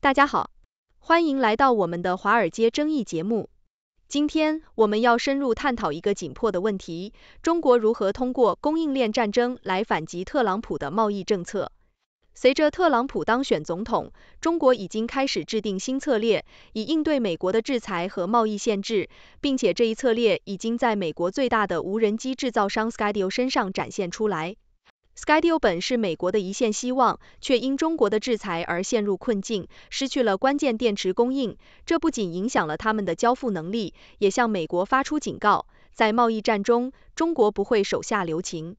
大家好，欢迎来到我们的华尔街争议节目。今天我们要深入探讨一个紧迫的问题：中国如何通过供应链战争来反击特朗普的贸易政策。随着特朗普当选总统，中国已经开始制定新策略，以应对美国的制裁和贸易限制，并且这一策略已经在美国最大的无人机制造商 Skydio 身上展现出来。Skydio 本是美国的一线希望，却因中国的制裁而陷入困境，失去了关键电池供应。这不仅影响了他们的交付能力，也向美国发出警告，在贸易战中，中国不会手下留情。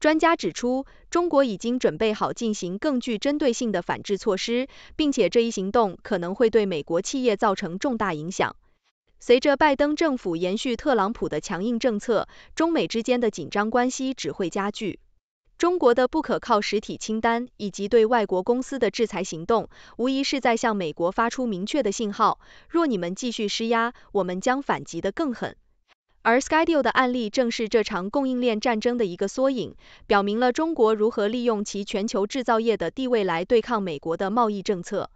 专家指出，中国已经准备好进行更具针对性的反制措施，并且这一行动可能会对美国企业造成重大影响。随着拜登政府延续特朗普的强硬政策，中美之间的紧张关系只会加剧。中国的不可靠实体清单以及对外国公司的制裁行动，无疑是在向美国发出明确的信号：若你们继续施压，我们将反击得更狠。而 Skydio 的案例正是这场供应链战争的一个缩影，表明了中国如何利用其全球制造业的地位来对抗美国的贸易政策。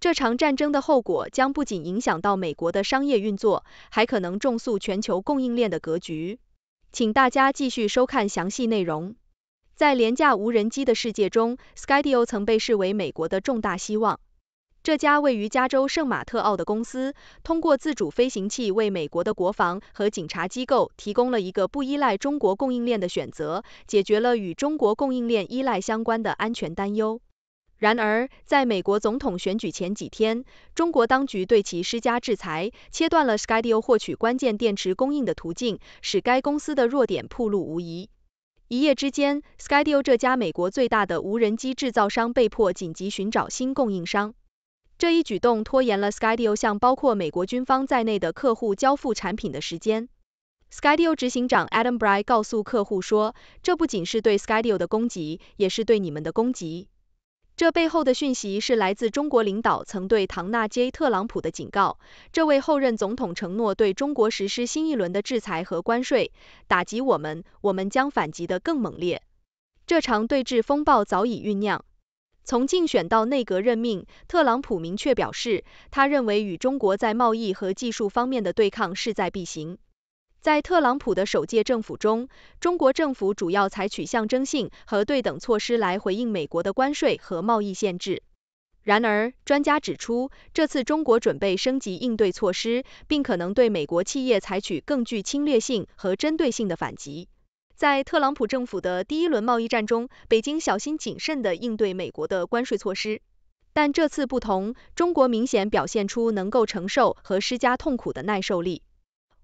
这场战争的后果将不仅影响到美国的商业运作，还可能重塑全球供应链的格局。请大家继续收看详细内容。在廉价无人机的世界中，Skydio 曾被视为美国的重大希望。这家位于加州圣马特奥的公司，通过自主飞行器为美国的国防和警察机构提供了一个不依赖中国供应链的选择，解决了与中国供应链依赖相关的安全担忧。然而，在美国总统选举前几天，中国当局对其施加制裁，切断了 Skydio 获取关键电池供应的途径，使该公司的弱点暴露无遗。一夜之间，Skydio 这家美国最大的无人机制造商被迫紧急寻找新供应商。这一举动拖延了 Skydio 向包括美国军方在内的客户交付产品的时间。Skydio 执行长 Adam Bry 告诉客户说：“这不仅是对 Skydio 的攻击，也是对你们的攻击。”这背后的讯息是来自中国领导曾对唐纳 ·J· 特朗普的警告。这位后任总统承诺对中国实施新一轮的制裁和关税，打击我们，我们将反击得更猛烈。这场对峙风暴早已酝酿。从竞选到内阁任命，特朗普明确表示，他认为与中国在贸易和技术方面的对抗势在必行。在特朗普的首届政府中，中国政府主要采取象征性和对等措施来回应美国的关税和贸易限制。然而，专家指出，这次中国准备升级应对措施，并可能对美国企业采取更具侵略性和针对性的反击。在特朗普政府的第一轮贸易战中，北京小心谨慎地应对美国的关税措施。但这次不同，中国明显表现出能够承受和施加痛苦的耐受力。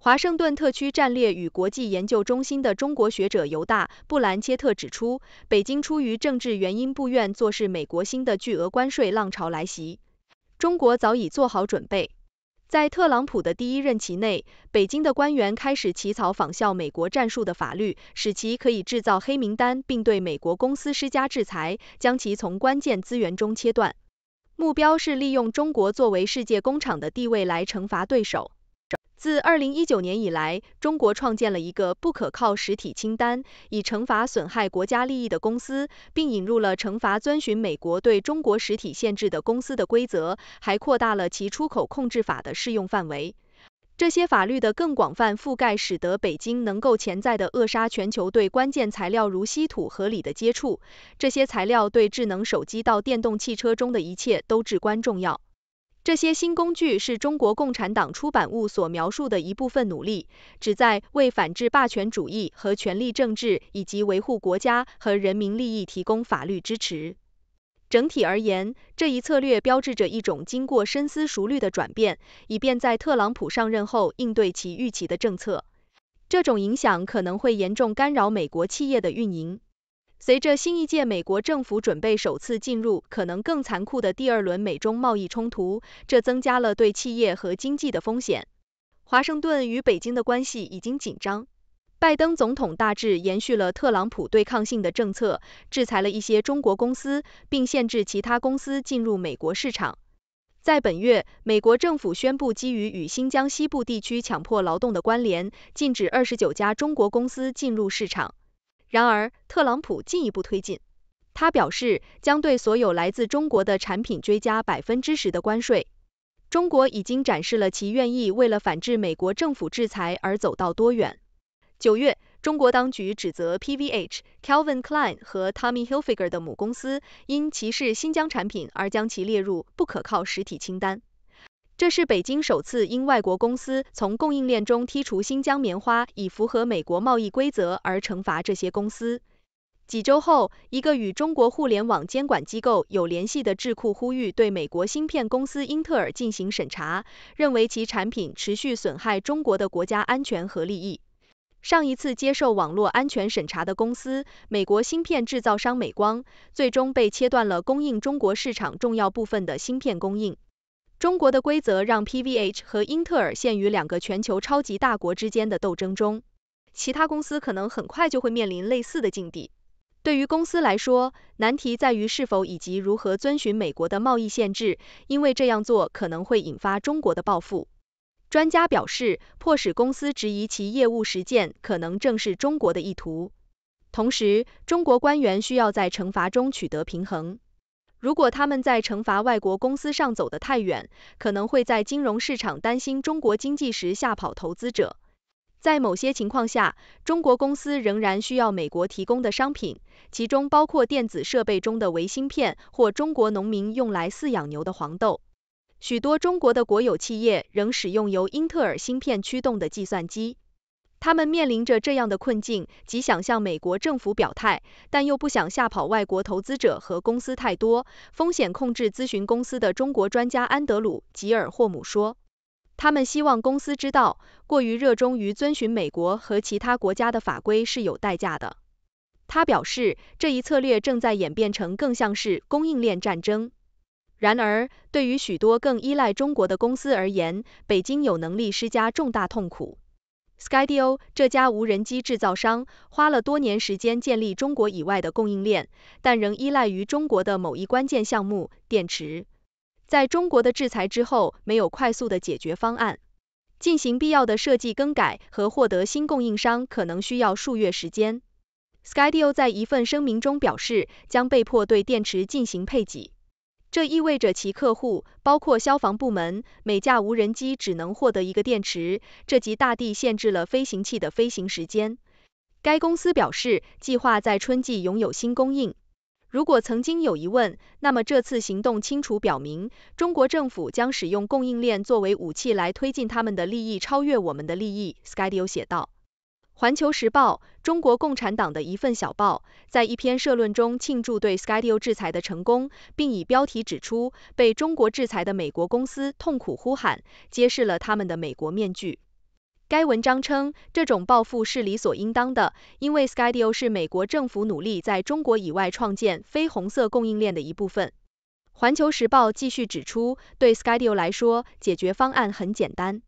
华盛顿特区战略与国际研究中心的中国学者犹大·布兰切特指出，北京出于政治原因不愿坐视美国新的巨额关税浪潮来袭。中国早已做好准备。在特朗普的第一任期内，北京的官员开始起草仿效美国战术的法律，使其可以制造黑名单，并对美国公司施加制裁，将其从关键资源中切断。目标是利用中国作为世界工厂的地位来惩罚对手。自2019年以来，中国创建了一个不可靠实体清单，以惩罚损害国家利益的公司，并引入了惩罚遵循美国对中国实体限制的公司的规则，还扩大了其出口控制法的适用范围。这些法律的更广泛覆盖，使得北京能够潜在的扼杀全球对关键材料如稀土和锂的接触。这些材料对智能手机到电动汽车中的一切都至关重要。这些新工具是中国共产党出版物所描述的一部分努力，旨在为反制霸权主义和权力政治以及维护国家和人民利益提供法律支持。整体而言，这一策略标志着一种经过深思熟虑的转变，以便在特朗普上任后应对其预期的政策。这种影响可能会严重干扰美国企业的运营。随着新一届美国政府准备首次进入可能更残酷的第二轮美中贸易冲突，这增加了对企业和经济的风险。华盛顿与北京的关系已经紧张。拜登总统大致延续了特朗普对抗性的政策，制裁了一些中国公司，并限制其他公司进入美国市场。在本月，美国政府宣布，基于与新疆西部地区强迫劳动的关联，禁止二十九家中国公司进入市场。然而，特朗普进一步推进，他表示，将对所有来自中国的产品追加百分之十的关税。中国已经展示了其愿意为了反制美国政府制裁而走到多远。九月，中国当局指责 PVH、Calvin Klein 和 Tommy Hilfiger 的母公司因歧视新疆产品而将其列入不可靠实体清单。这是北京首次因外国公司从供应链中剔除新疆棉花以符合美国贸易规则而惩罚这些公司。几周后，一个与中国互联网监管机构有联系的智库呼吁对美国芯片公司英特尔进行审查，认为其产品持续损害中国的国家安全和利益。上一次接受网络安全审查的公司，美国芯片制造商美光，最终被切断了供应中国市场重要部分的芯片供应。中国的规则让 PVH 和英特尔陷于两个全球超级大国之间的斗争中，其他公司可能很快就会面临类似的境地。对于公司来说，难题在于是否以及如何遵循美国的贸易限制，因为这样做可能会引发中国的报复。专家表示，迫使公司质疑其业务实践，可能正是中国的意图。同时，中国官员需要在惩罚中取得平衡。如果他们在惩罚外国公司上走得太远，可能会在金融市场担心中国经济时吓跑投资者。在某些情况下，中国公司仍然需要美国提供的商品，其中包括电子设备中的微芯片或中国农民用来饲养牛的黄豆。许多中国的国有企业仍使用由英特尔芯片驱动的计算机，他们面临着这样的困境，即想向美国政府表态，但又不想吓跑外国投资者和公司太多。风险控制咨询公司的中国专家安德鲁·吉尔霍姆说。他们希望公司知道，过于热衷于遵循美国和其他国家的法规是有代价的。他表示，这一策略正在演变成更像是供应链战争。然而，对于许多更依赖中国的公司而言，北京有能力施加重大痛苦。Skydio 这家无人机制造商花了多年时间建立中国以外的供应链，但仍依赖于中国的某一关键项目——电池。在中国的制裁之后，没有快速的解决方案，进行必要的设计更改和获得新供应商可能需要数月时间。Skydio 在一份声明中表示，将被迫对电池进行配给，这意味着其客户，包括消防部门，每架无人机只能获得一个电池，这极大地限制了飞行器的飞行时间。该公司表示，计划在春季拥有新供应。如果曾经有疑问，那么这次行动清楚表明，中国政府将使用供应链作为武器来推进他们的利益超越我们的利益，Skydio 写道。环球时报，中国共产党的一份小报，在一篇社论中庆祝对 Skydio 制裁的成功，并以标题指出被中国制裁的美国公司痛苦呼喊，揭示了他们的美国面具。该文章称，这种报复是理所应当的，因为 Skydio 是美国政府努力在中国以外创建非红色供应链的一部分。环球时报继续指出，对 Skydio 来说，解决方案很简单：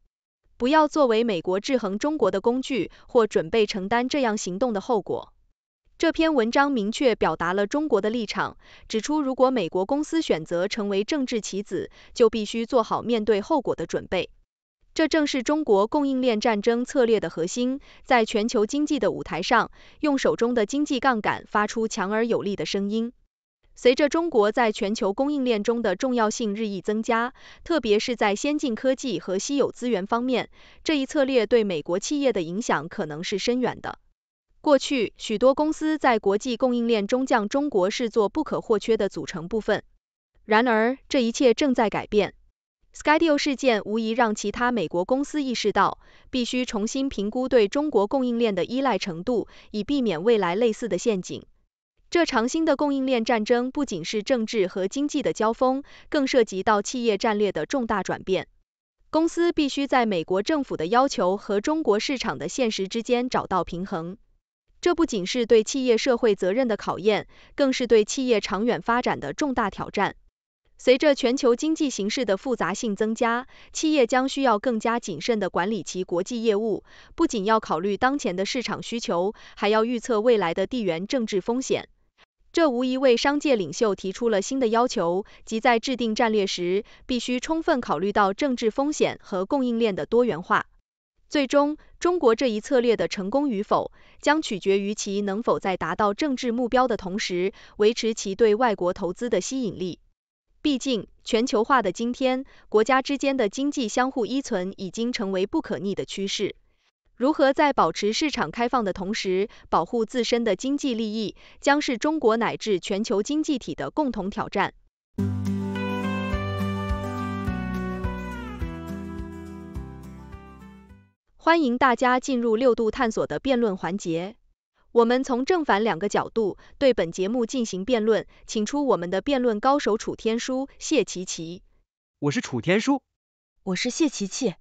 不要作为美国制衡中国的工具，或准备承担这样行动的后果。这篇文章明确表达了中国的立场，指出如果美国公司选择成为政治棋子，就必须做好面对后果的准备。这正是中国供应链战争策略的核心，在全球经济的舞台上，用手中的经济杠杆发出强而有力的声音。随着中国在全球供应链中的重要性日益增加，特别是在先进科技和稀有资源方面，这一策略对美国企业的影响可能是深远的。过去，许多公司在国际供应链中将中国视作不可或缺的组成部分。然而，这一切正在改变。Skydio 事件无疑让其他美国公司意识到，必须重新评估对中国供应链的依赖程度，以避免未来类似的陷阱。这长新的供应链战争不仅是政治和经济的交锋，更涉及到企业战略的重大转变。公司必须在美国政府的要求和中国市场的现实之间找到平衡。这不仅是对企业社会责任的考验，更是对企业长远发展的重大挑战。随着全球经济形势的复杂性增加，企业将需要更加谨慎地管理其国际业务，不仅要考虑当前的市场需求，还要预测未来的地缘政治风险。这无疑为商界领袖提出了新的要求，即在制定战略时，必须充分考虑到政治风险和供应链的多元化。最终，中国这一策略的成功与否，将取决于其能否在达到政治目标的同时，维持其对外国投资的吸引力。毕竟，全球化的今天，国家之间的经济相互依存已经成为不可逆的趋势。如何在保持市场开放的同时，保护自身的经济利益，将是中国乃至全球经济体的共同挑战。欢迎大家进入六度探索的辩论环节，我们从正反两个角度对本节目进行辩论，请出我们的辩论高手楚天舒、谢琪琪。我是楚天舒，我是谢琪琪。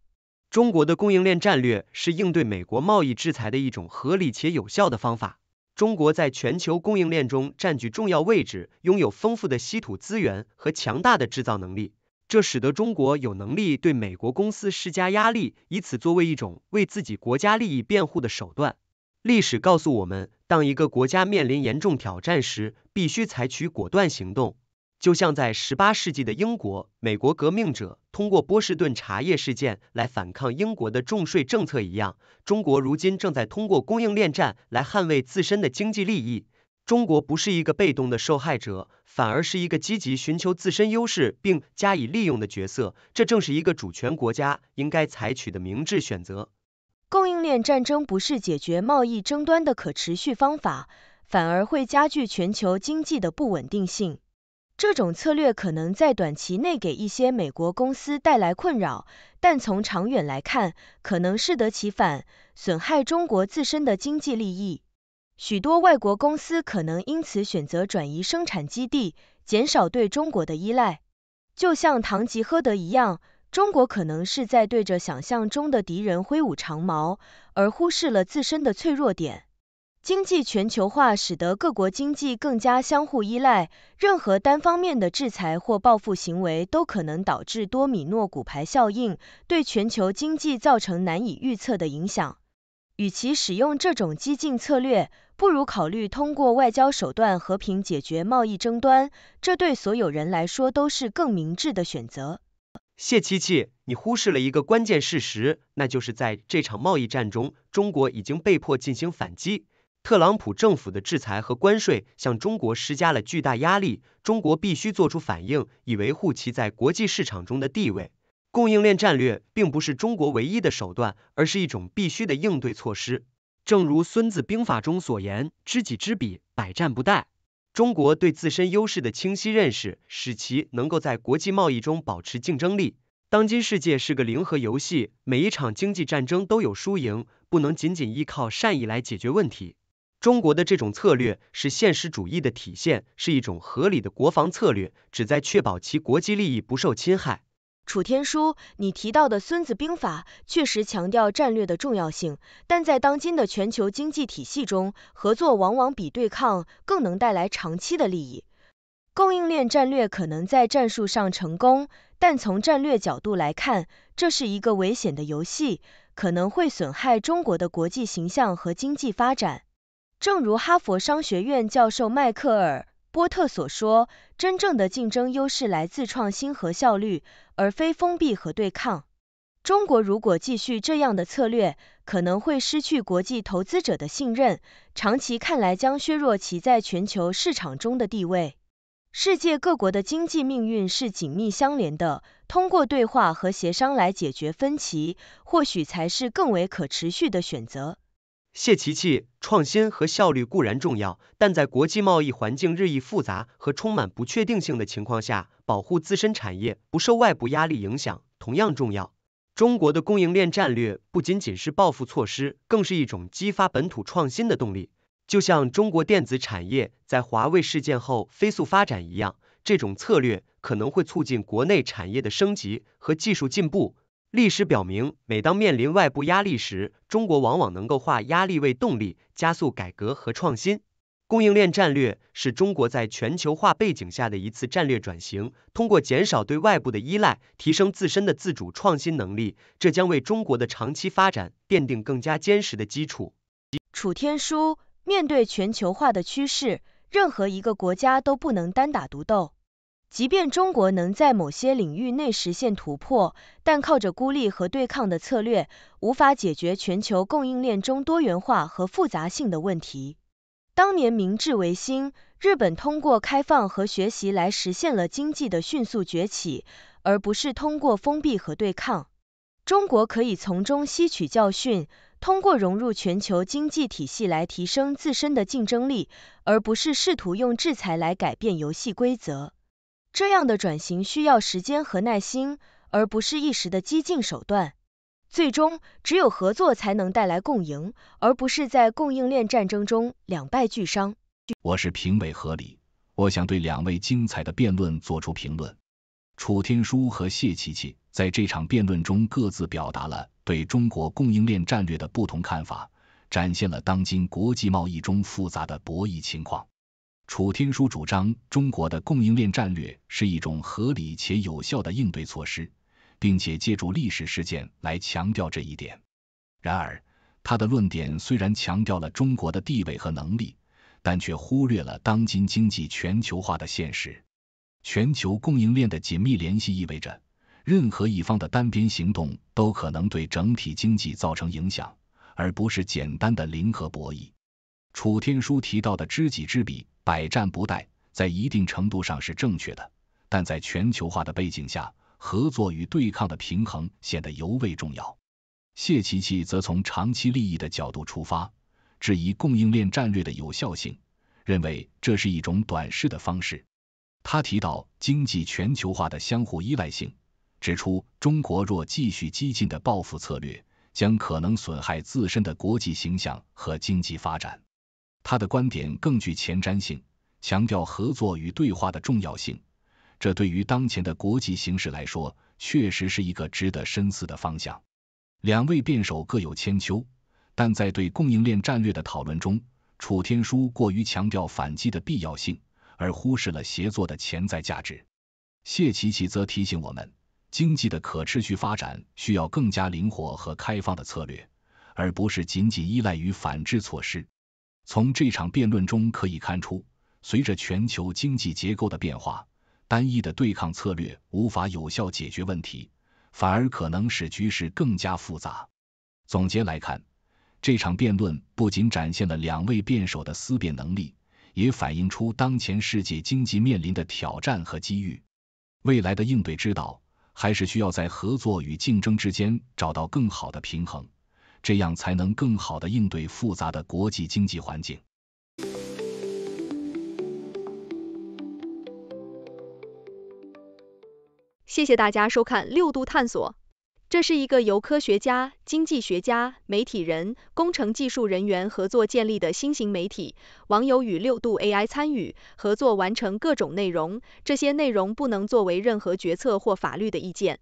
中国的供应链战略是应对美国贸易制裁的一种合理且有效的方法。中国在全球供应链中占据重要位置，拥有丰富的稀土资源和强大的制造能力。这使得中国有能力对美国公司施加压力，以此作为一种为自己国家利益辩护的手段。历史告诉我们，当一个国家面临严重挑战时，必须采取果断行动。就像在十八世纪的英国，美国革命者通过波士顿茶叶事件来反抗英国的重税政策一样，中国如今正在通过供应链战来捍卫自身的经济利益。中国不是一个被动的受害者，反而是一个积极寻求自身优势并加以利用的角色。这正是一个主权国家应该采取的明智选择。供应链战争不是解决贸易争端的可持续方法，反而会加剧全球经济的不稳定性。这种策略可能在短期内给一些美国公司带来困扰，但从长远来看，可能适得其反，损害中国自身的经济利益。许多外国公司可能因此选择转移生产基地，减少对中国的依赖。就像堂吉诃德一样，中国可能是在对着想象中的敌人挥舞长矛，而忽视了自身的脆弱点。经济全球化使得各国经济更加相互依赖，任何单方面的制裁或报复行为都可能导致多米诺骨牌效应，对全球经济造成难以预测的影响。与其使用这种激进策略，不如考虑通过外交手段和平解决贸易争端，这对所有人来说都是更明智的选择。谢七七，你忽视了一个关键事实，那就是在这场贸易战中，中国已经被迫进行反击。特朗普政府的制裁和关税向中国施加了巨大压力，中国必须做出反应，以维护其在国际市场中的地位。供应链战略并不是中国唯一的手段，而是一种必须的应对措施。正如《孙子兵法》中所言：“知己知彼，百战不殆。”中国对自身优势的清晰认识，使其能够在国际贸易中保持竞争力。当今世界是个零和游戏，每一场经济战争都有输赢，不能仅仅依靠善意来解决问题。中国的这种策略是现实主义的体现，是一种合理的国防策略，旨在确保其国际利益不受侵害。楚天舒，你提到的《孙子兵法》确实强调战略的重要性，但在当今的全球经济体系中，合作往往比对抗更能带来长期的利益。供应链战略可能在战术上成功，但从战略角度来看，这是一个危险的游戏，可能会损害中国的国际形象和经济发展。正如哈佛商学院教授迈克尔。波特所说，真正的竞争优势来自创新和效率，而非封闭和对抗。中国如果继续这样的策略，可能会失去国际投资者的信任，长期看来将削弱其在全球市场中的地位。世界各国的经济命运是紧密相连的，通过对话和协商来解决分歧，或许才是更为可持续的选择。谢琪琪，创新和效率固然重要，但在国际贸易环境日益复杂和充满不确定性的情况下，保护自身产业不受外部压力影响同样重要。中国的供应链战略不仅仅是报复措施，更是一种激发本土创新的动力。就像中国电子产业在华为事件后飞速发展一样，这种策略可能会促进国内产业的升级和技术进步。历史表明，每当面临外部压力时，中国往往能够化压力为动力，加速改革和创新。供应链战略是中国在全球化背景下的一次战略转型，通过减少对外部的依赖，提升自身的自主创新能力，这将为中国的长期发展奠定更加坚实的基础。楚天舒，面对全球化的趋势，任何一个国家都不能单打独斗。即便中国能在某些领域内实现突破，但靠着孤立和对抗的策略，无法解决全球供应链中多元化和复杂性的问题。当年明治维新，日本通过开放和学习来实现了经济的迅速崛起，而不是通过封闭和对抗。中国可以从中吸取教训，通过融入全球经济体系来提升自身的竞争力，而不是试图用制裁来改变游戏规则。这样的转型需要时间和耐心，而不是一时的激进手段。最终，只有合作才能带来共赢，而不是在供应链战争中两败俱伤。我是评委何理，我想对两位精彩的辩论做出评论。楚天舒和谢琪琪在这场辩论中各自表达了对中国供应链战略的不同看法，展现了当今国际贸易中复杂的博弈情况。楚天舒主张中国的供应链战略是一种合理且有效的应对措施，并且借助历史事件来强调这一点。然而，他的论点虽然强调了中国的地位和能力，但却忽略了当今经济全球化的现实。全球供应链的紧密联系意味着，任何一方的单边行动都可能对整体经济造成影响，而不是简单的零和博弈。楚天舒提到的知己知彼。百战不殆，在一定程度上是正确的，但在全球化的背景下，合作与对抗的平衡显得尤为重要。谢琪琪则从长期利益的角度出发，质疑供应链战略的有效性，认为这是一种短视的方式。他提到经济全球化的相互依赖性，指出中国若继续激进的报复策略，将可能损害自身的国际形象和经济发展。他的观点更具前瞻性，强调合作与对话的重要性。这对于当前的国际形势来说，确实是一个值得深思的方向。两位辩手各有千秋，但在对供应链战略的讨论中，楚天舒过于强调反击的必要性，而忽视了协作的潜在价值。谢琪琪则提醒我们，经济的可持续发展需要更加灵活和开放的策略，而不是仅仅依赖于反制措施。从这场辩论中可以看出，随着全球经济结构的变化，单一的对抗策略无法有效解决问题，反而可能使局势更加复杂。总结来看，这场辩论不仅展现了两位辩手的思辨能力，也反映出当前世界经济面临的挑战和机遇。未来的应对之道，还是需要在合作与竞争之间找到更好的平衡。这样才能更好的应对复杂的国际经济环境。谢谢大家收看六度探索，这是一个由科学家、经济学家、媒体人、工程技术人员合作建立的新型媒体。网友与六度 AI 参与合作完成各种内容，这些内容不能作为任何决策或法律的意见。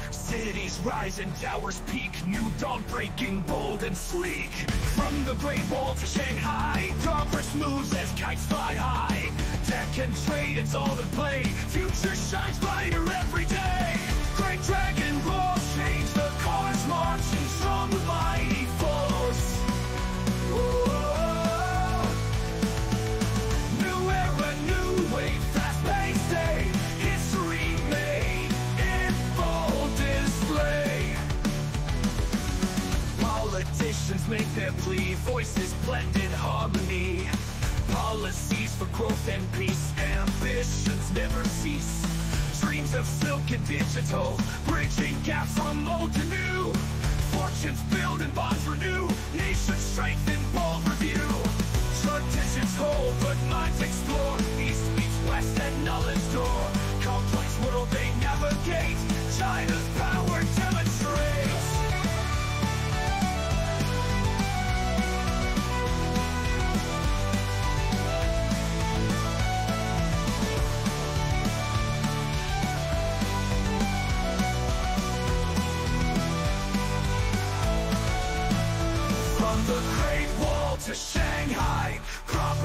Cities rise and towers peak, new dawn breaking bold and sleek. From the Great Wall to Shanghai, commerce moves as kites fly high. Tech and trade, it's all to play. Future shines brighter every day. Great dragon make their plea, voices blend in harmony. Policies for growth and peace, ambitions never cease. Dreams of silk and digital, bridging gaps from old to new. Fortunes build and bonds renew, nations strengthen, bold review. Traditions hold, but minds explore. East meets west and knowledge door. Complex world they navigate. China's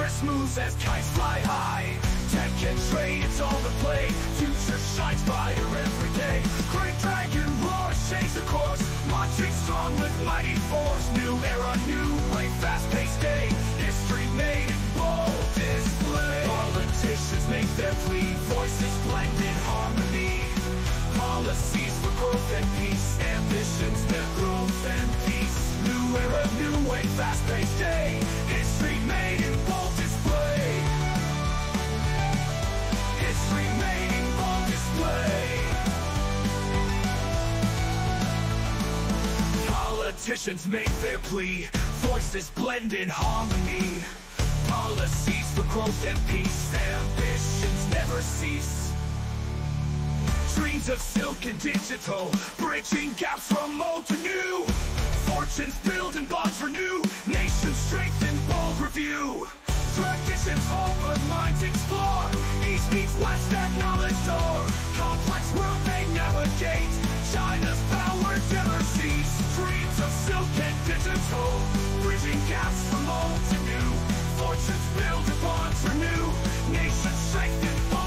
Progress moves as kites fly high. Tech and trade, it's all the play. Future shines brighter every day. Great dragon roars, shakes the course. Marching strong with mighty force. New era, new way, fast-paced day. History made in bold display. Politicians make their plea. Voices blend in harmony. Policies for growth and peace. Ambitions, their growth and peace. New era, new way, fast-paced day. History made Politicians make their plea. Voices blend in harmony. Policies for growth and peace. Ambitions never cease. Dreams of silk and digital, bridging gaps from old to new. Fortunes build and bonds renew, nations strengthen, bold review. Traditions open, minds explore. East meets west at knowledge door. Complex world they navigate. China's power never cease. Dreams gaps from old to new. Fortunes build bonds renew, nations strengthen, bold.